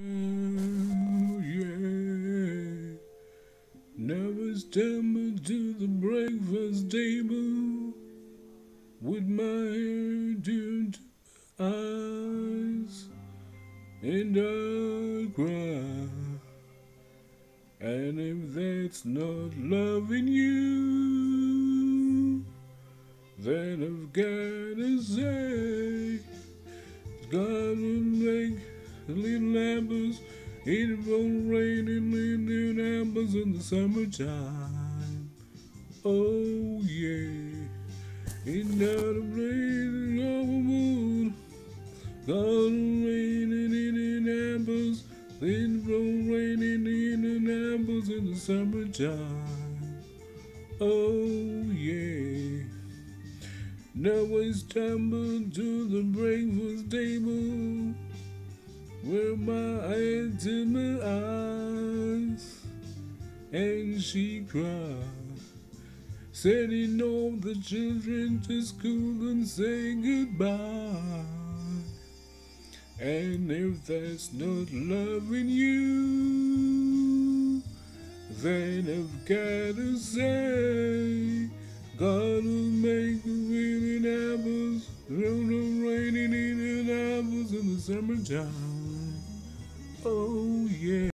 Yeah. Never stumble to the breakfast table with my my eyes, and I cry. And if that's not loving you, then I've gotta say, little apples, eat it from raining little apples in the summertime. Oh yeah, it's not a blazing of a moon, gotta rain in Indianapolis, then from rain in Indianapolis in the summertime. Oh yeah. Now I stumble to the breakfast table with my hands in my eyes, and she cried, sending all the children to school and saying goodbye. And if that's not loving you, then I've gotta say, gotta make the raining apples, rain in Indianapolis in the summertime. Oh, yeah.